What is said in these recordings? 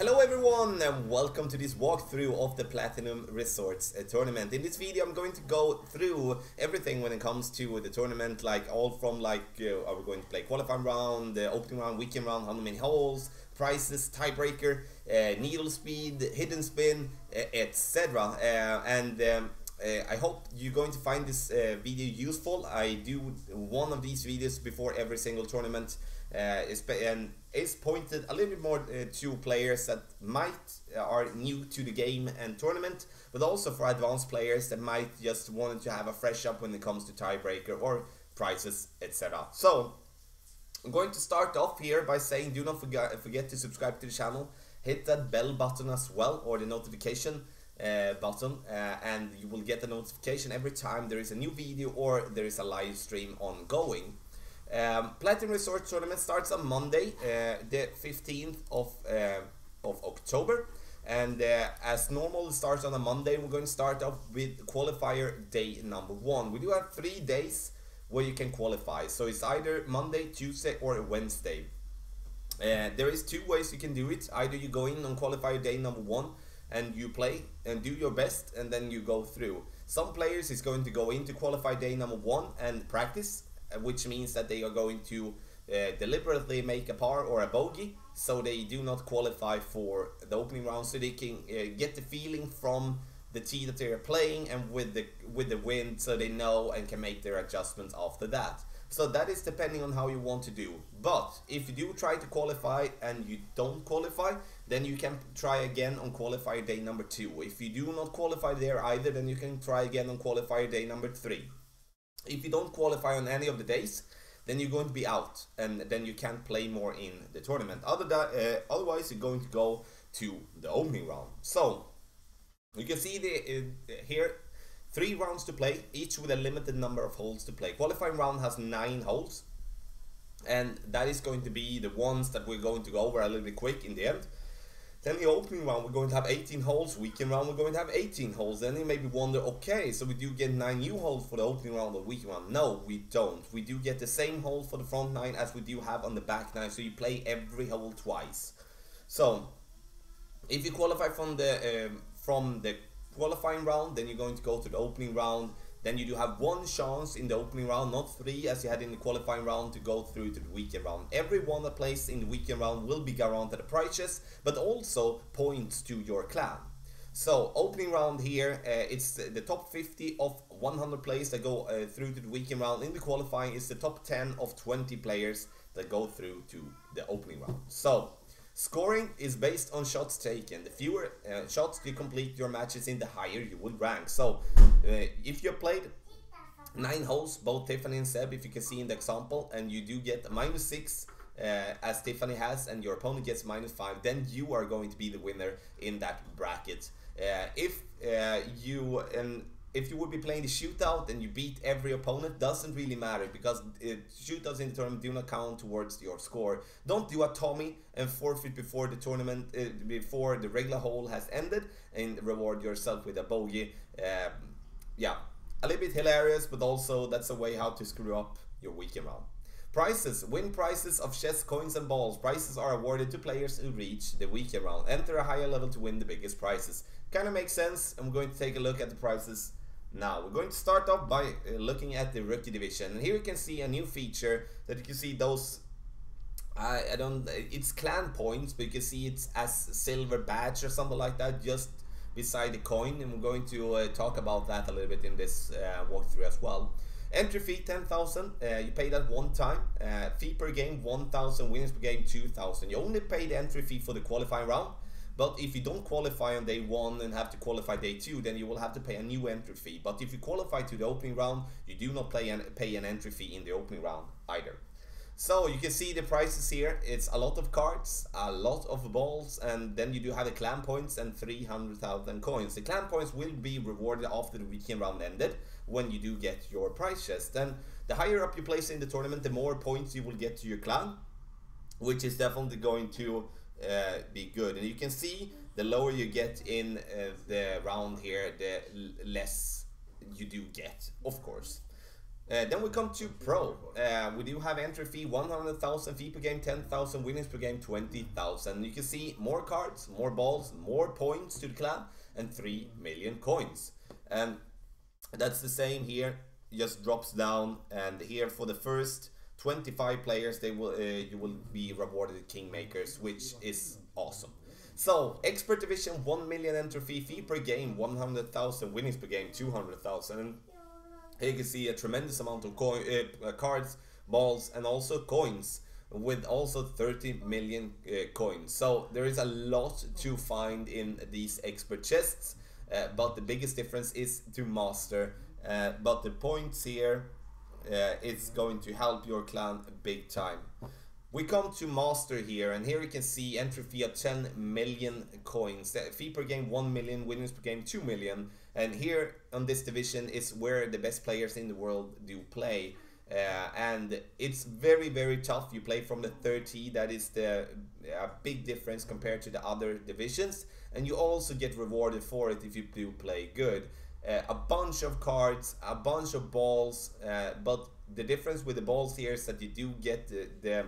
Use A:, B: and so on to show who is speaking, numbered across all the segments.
A: Hello everyone and welcome to this walkthrough of the Platinum Resorts uh, tournament. In this video I'm going to go through everything when it comes to the tournament like all from like uh, are we going to play qualifying round, the opening round, weekend round, how many holes, prices, tiebreaker, uh, needle speed, hidden spin, uh, etc. Uh, and um, uh, I hope you're going to find this uh, video useful. I do one of these videos before every single tournament uh, and is pointed a little bit more uh, to players that might uh, are new to the game and tournament, but also for advanced players that might just want to have a fresh up when it comes to tiebreaker or prizes, etc. So I'm going to start off here by saying do not forget, forget to subscribe to the channel, hit that bell button as well or the notification uh, button uh, and you will get a notification every time there is a new video or there is a live stream ongoing. Um, Platinum Resort Tournament starts on Monday, uh, the 15th of, uh, of October. And uh, as normal, it starts on a Monday. We're going to start off with qualifier day number one. We do have three days where you can qualify. So it's either Monday, Tuesday, or Wednesday. Uh, there is two ways you can do it. Either you go in on qualifier day number one and you play and do your best and then you go through. Some players is going to go into qualify day number one and practice which means that they are going to uh, deliberately make a par or a bogey so they do not qualify for the opening round so they can uh, get the feeling from the tee that they are playing and with the with the wind so they know and can make their adjustments after that. So that is depending on how you want to do. But if you do try to qualify and you don't qualify then you can try again on qualifier day number two. If you do not qualify there either then you can try again on qualifier day number three if you don't qualify on any of the days, then you're going to be out, and then you can't play more in the tournament. Other uh, otherwise, you're going to go to the opening round. So you can see the uh, here three rounds to play, each with a limited number of holes to play. Qualifying round has nine holes, and that is going to be the ones that we're going to go over a little bit quick in the end. Then the opening round, we're going to have 18 holes. Weekend round, we're going to have 18 holes. Then you maybe wonder, okay, so we do get 9 new holes for the opening round or weekend round. No, we don't. We do get the same hole for the front 9 as we do have on the back 9. So you play every hole twice. So, if you qualify from the, um, from the qualifying round, then you're going to go to the opening round then you do have one chance in the opening round, not three as you had in the qualifying round to go through to the weekend round. Everyone that plays in the weekend round will be guaranteed a prizes, but also points to your clan. So opening round here, uh, it's the top 50 of 100 players that go uh, through to the weekend round. In the qualifying, it's the top 10 of 20 players that go through to the opening round. So Scoring is based on shots taken. The fewer uh, shots you complete your matches in, the higher you will rank. So, uh, if you played nine holes, both Tiffany and Seb, if you can see in the example, and you do get minus six uh, as Tiffany has, and your opponent gets minus five, then you are going to be the winner in that bracket. Uh, if uh, you and if you would be playing the shootout and you beat every opponent doesn't really matter because it, shootouts in the tournament do not count towards your score don't do a tommy and forfeit before the tournament uh, before the regular hole has ended and reward yourself with a bogey um, yeah a little bit hilarious but also that's a way how to screw up your weekend round Prizes. Win prizes of chess, coins and balls. Prizes are awarded to players who reach the weekend round. Enter a higher level to win the biggest prizes. Kind of makes sense. I'm going to take a look at the prizes now we're going to start off by uh, looking at the rookie division. And here you can see a new feature that you can see those I, I don't it's clan points but you can see it's as silver badge or something like that just beside the coin. And we're going to uh, talk about that a little bit in this uh, walkthrough as well. Entry fee 10,000 uh, you pay that one time. Uh, fee per game 1,000 winners per game 2,000 you only pay the entry fee for the qualifying round but if you don't qualify on day one and have to qualify day two, then you will have to pay a new entry fee. But if you qualify to the opening round, you do not pay an, pay an entry fee in the opening round either. So you can see the prices here. It's a lot of cards, a lot of balls, and then you do have the clan points and 300,000 coins. The clan points will be rewarded after the weekend round ended when you do get your prize chest. Then the higher up you place in the tournament, the more points you will get to your clan, which is definitely going to uh, be good. And you can see the lower you get in uh, the round here, the less you do get, of course. Uh, then we come to Pro. Uh, we do have entry fee 100,000 fee per game, 10,000 winnings per game, 20,000. You can see more cards, more balls, more points to the clan, and 3 million coins. And that's the same here, just drops down. And here for the first 25 players, they will uh, you will be rewarded Kingmakers, which is awesome. So, Expert Division 1 million entry fee, fee per game, 100,000 winnings per game, 200,000. Here you can see a tremendous amount of coin, uh, uh, cards, balls, and also coins with also 30 million uh, coins. So there is a lot to find in these expert chests, uh, but the biggest difference is to master. Uh, but the points here, uh, it's going to help your clan big time. We come to master here, and here you can see entry fee of 10 million coins. The fee per game 1 million, winnings per game 2 million. And here on this division is where the best players in the world do play. Uh, and it's very very tough you play from the 30 that is the uh, big difference compared to the other divisions and you also get rewarded for it if you do play good uh, a bunch of cards a bunch of balls uh, but the difference with the balls here is that you do get the, the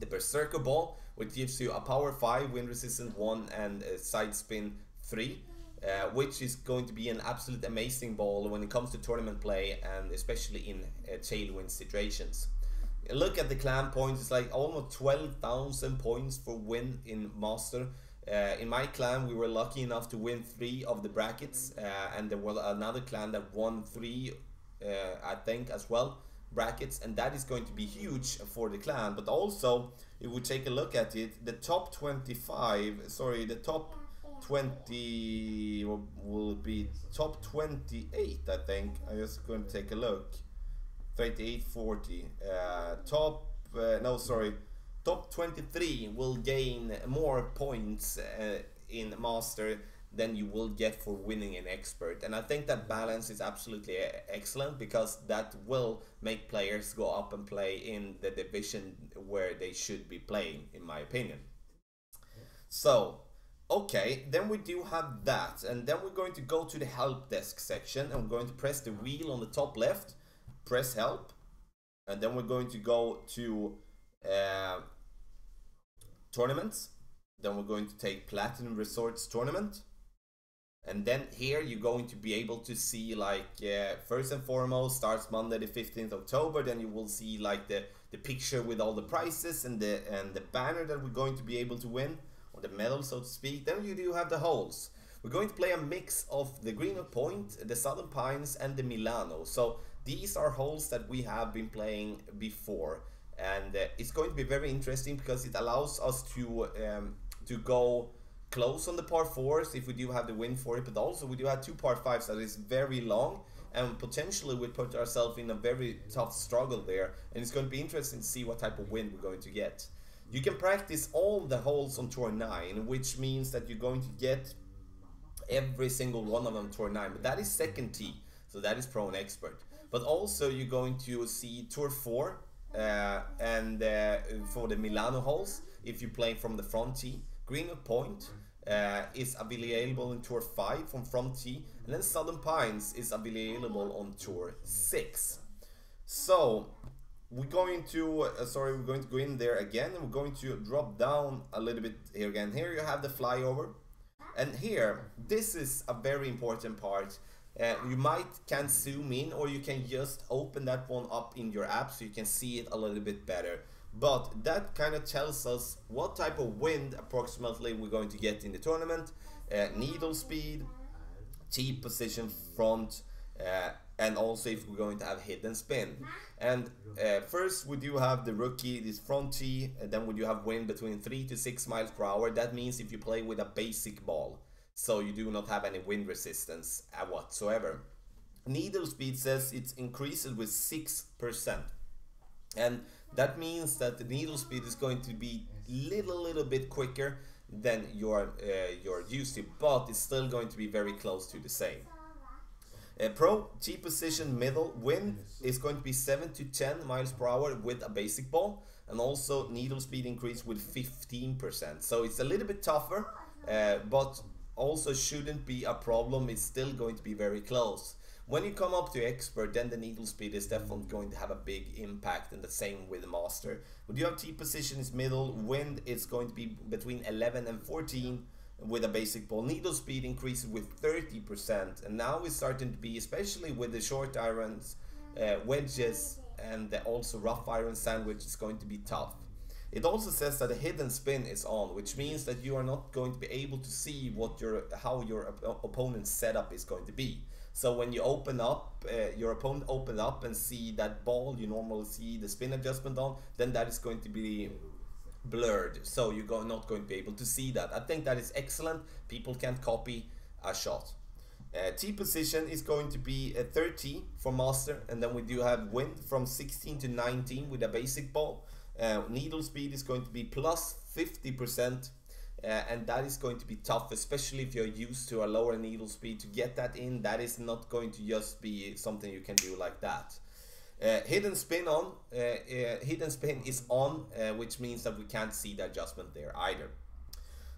A: the berserker ball which gives you a power 5 wind resistant 1 and a side spin 3 uh, which is going to be an absolute amazing ball when it comes to tournament play and especially in uh, tailwind situations. Look at the clan points, it's like almost 12,000 points for win in Master. Uh, in my clan, we were lucky enough to win three of the brackets, uh, and there was another clan that won three, uh, I think, as well, brackets, and that is going to be huge for the clan. But also, if we take a look at it, the top 25, sorry, the top 20 will be top 28 I think. I'm just going to take a look. 28 40 uh, top uh, no sorry top 23 will gain more points uh, in master than you will get for winning an expert. And I think that balance is absolutely uh, excellent because that will make players go up and play in the division where they should be playing in my opinion. So Okay, then we do have that, and then we're going to go to the help desk section, we're going to press the wheel on the top left, press help, and then we're going to go to uh, tournaments, then we're going to take Platinum Resorts Tournament, and then here you're going to be able to see like uh, first and foremost starts Monday the 15th October then you will see like the the picture with all the prizes and the and the banner that we're going to be able to win or the medal, so to speak. Then you do have the holes. We're going to play a mix of the Greenwood Point, the Southern Pines, and the Milano. So these are holes that we have been playing before, and uh, it's going to be very interesting because it allows us to um, to go close on the par fours if we do have the wind for it, but also we do have two par fives that is very long and potentially we put ourselves in a very tough struggle there and it's going to be interesting to see what type of wind we're going to get. You can practice all the holes on tour 9, which means that you're going to get every single one of them tour 9, but that is second tee, so that is pro and expert. But also you're going to see tour 4 uh, and uh, for the Milano holes, if you're playing from the front tee, Greenwood Point uh, is available in tour 5 from front tee, and then Southern Pines is available on tour 6. So we're going to uh, sorry we're going to go in there again and we're going to drop down a little bit here again here you have the flyover and here this is a very important part uh, you might can zoom in or you can just open that one up in your app so you can see it a little bit better but that kind of tells us what type of wind approximately we're going to get in the tournament uh, needle speed tee position front uh, and also if we're going to have hidden spin. And uh, first we do have the rookie, this front tee, and then we do have wind between 3 to 6 miles per hour. That means if you play with a basic ball, so you do not have any wind resistance uh, whatsoever. Needle speed says it increases with 6%. And that means that the needle speed is going to be little little bit quicker than you're, uh, you're used to, but it's still going to be very close to the same. Uh, Pro tee position middle wind is going to be 7 to 10 miles per hour with a basic ball and also needle speed increase with 15%. So it's a little bit tougher, uh, but also shouldn't be a problem. It's still going to be very close. When you come up to expert, then the needle speed is definitely going to have a big impact, and the same with the master. When you have tee position is middle, wind is going to be between 11 and 14 with a basic ball. Needle speed increases with 30%, and now it's starting to be, especially with the short irons, uh, wedges, and also rough iron sandwich, is going to be tough. It also says that a hidden spin is on, which means that you are not going to be able to see what your how your op opponent's setup is going to be. So when you open up, uh, your opponent open up and see that ball you normally see the spin adjustment on, then that is going to be blurred. So you're go not going to be able to see that. I think that is excellent. People can't copy a shot. Uh, tee position is going to be a 30 for master, and then we do have wind from 16 to 19 with a basic ball. Uh, needle speed is going to be plus 50% uh, and that is going to be tough especially if you're used to a lower needle speed. To get that in that is not going to just be something you can do like that. Uh, hidden spin on uh, uh hidden spin is on uh, which means that we can't see the adjustment there either.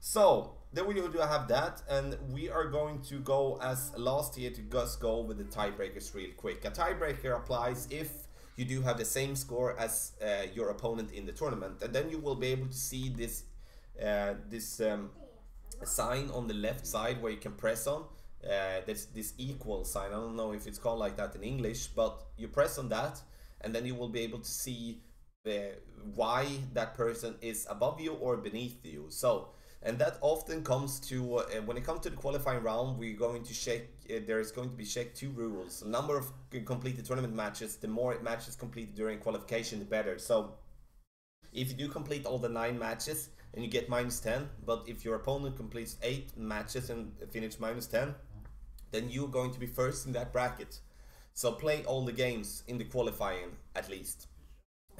A: So then we do have that and we are going to go as last year to just go with the tiebreakers real quick. A tiebreaker applies if you do have the same score as uh, your opponent in the tournament and then you will be able to see this uh, this um, sign on the left side where you can press on. Uh, there's this equal sign. I don't know if it's called like that in English, but you press on that, and then you will be able to see why that person is above you or beneath you. So, and that often comes to uh, when it comes to the qualifying round, we're going to check. Uh, there is going to be checked two rules: the number of completed tournament matches. The more matches completed during qualification, the better. So, if you do complete all the nine matches, and you get minus 10. But if your opponent completes 8 matches and finish minus 10, then you're going to be first in that bracket. So play all the games in the qualifying at least.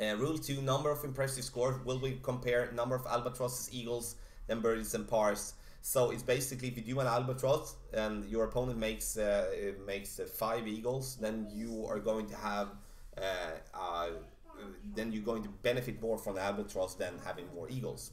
A: Uh, rule 2, number of impressive scores. Will we compare number of albatrosses, eagles, birdies and pars. So it's basically if you do an albatross and your opponent makes uh, makes uh, five eagles, then you are going to have uh, uh, then you're going to benefit more from the albatross than having more eagles.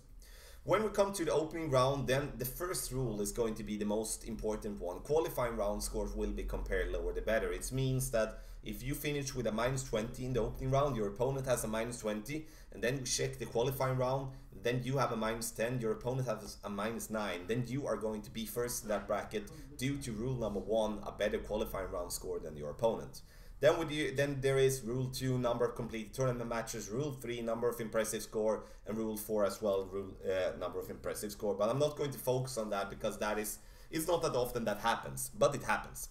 A: When we come to the opening round, then the first rule is going to be the most important one. Qualifying round scores will be compared lower the better. It means that if you finish with a minus 20 in the opening round, your opponent has a minus 20, and then we check the qualifying round, then you have a minus 10, your opponent has a minus 9, then you are going to be first in that bracket due to rule number one, a better qualifying round score than your opponent. Then would you then there is rule two number of complete tournament matches, rule three number of impressive score, and rule four as well rule uh, number of impressive score. But I'm not going to focus on that because that is it's not that often that happens, but it happens.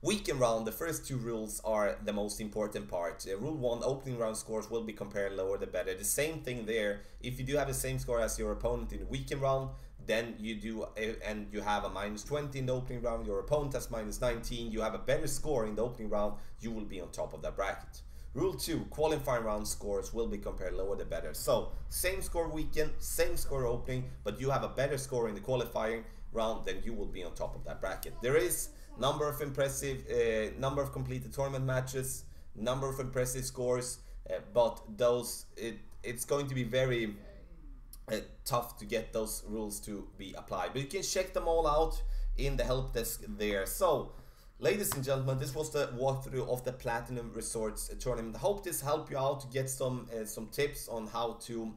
A: Weekend round, the first two rules are the most important part. Uh, rule 1, opening round scores will be compared lower the better. The same thing there. If you do have the same score as your opponent in the weekend round, then you do and you have a minus 20 in the opening round your opponent has minus 19 you have a better score in the opening round you will be on top of that bracket rule 2 qualifying round scores will be compared lower the better so same score weekend same score opening but you have a better score in the qualifying round then you will be on top of that bracket there is number of impressive uh, number of completed tournament matches number of impressive scores uh, but those it it's going to be very uh, tough to get those rules to be applied. But you can check them all out in the help desk there. So, ladies and gentlemen, this was the walkthrough of the Platinum Resorts tournament. I hope this helped you out to get some uh, some tips on how to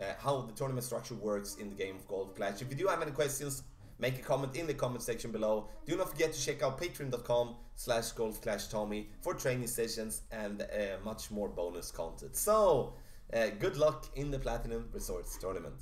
A: uh, how the tournament structure works in the game of Golf Clash. If you do have any questions, make a comment in the comment section below. Do not forget to check out patreon.com slash golfclashtommy for training sessions and uh, much more bonus content. So, uh, good luck in the Platinum Resorts tournament.